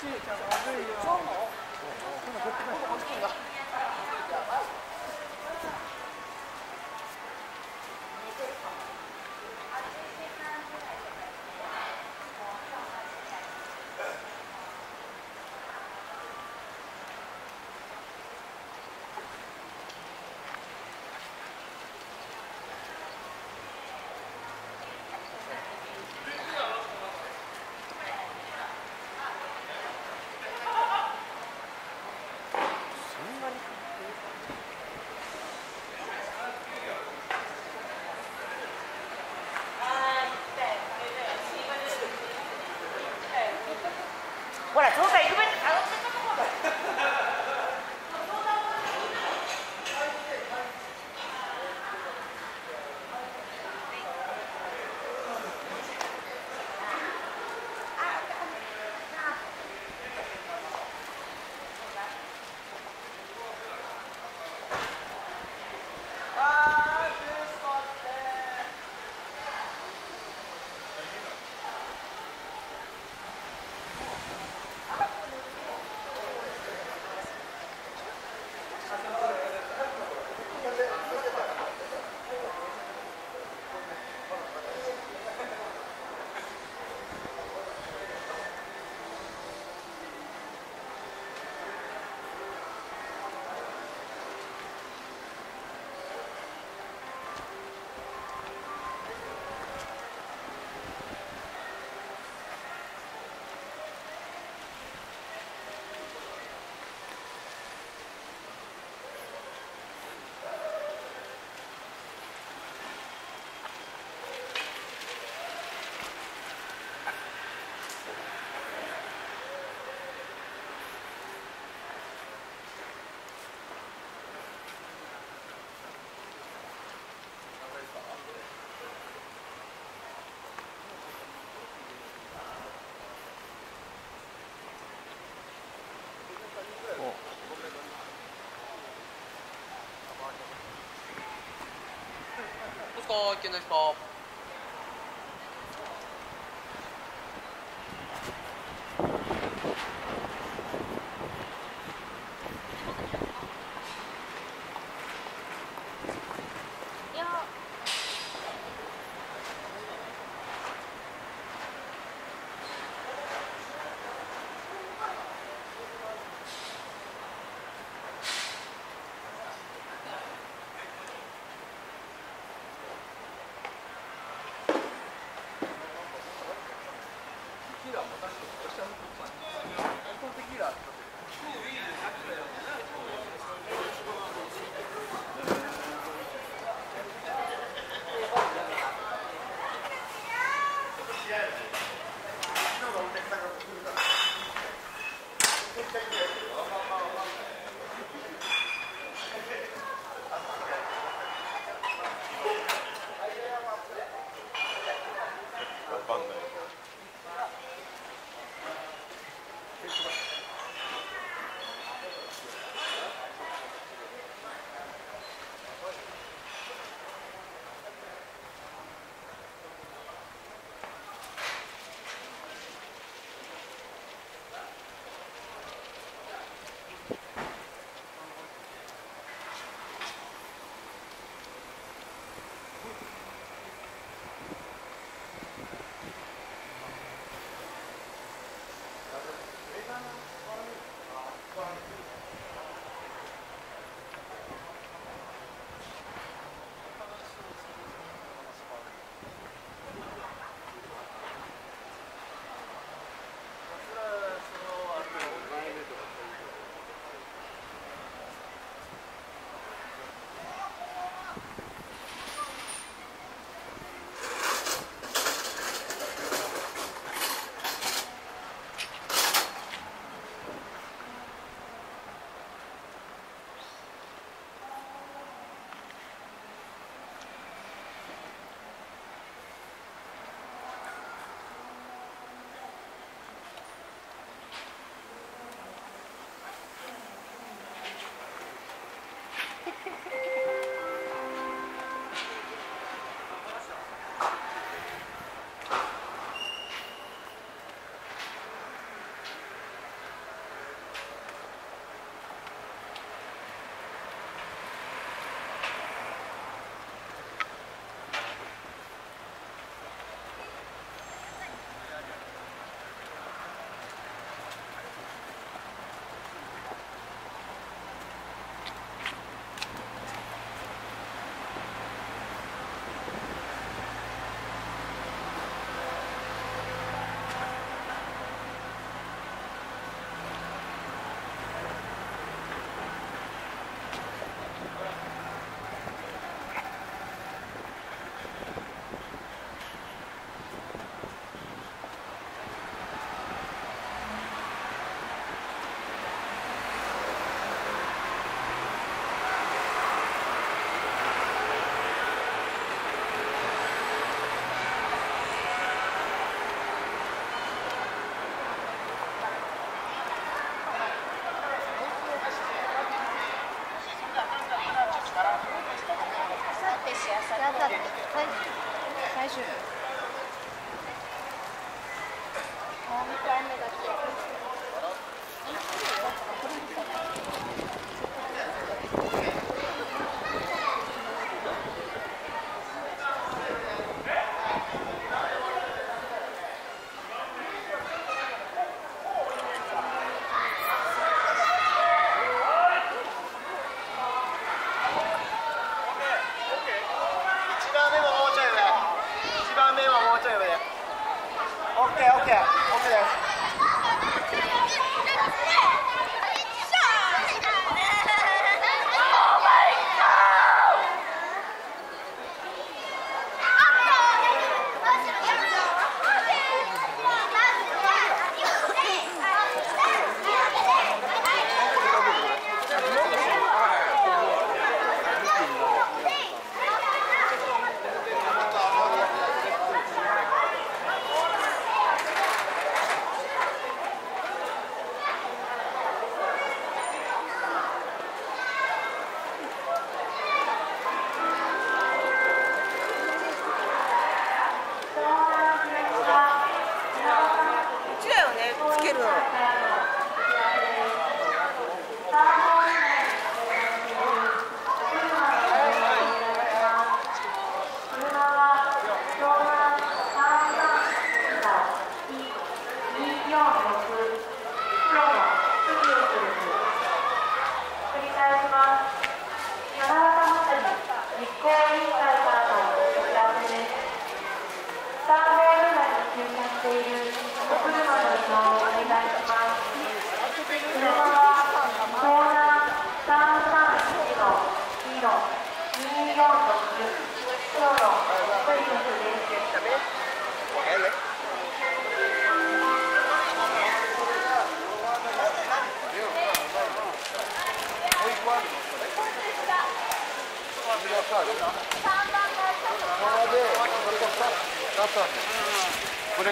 过彦、池の彦。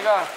jogar.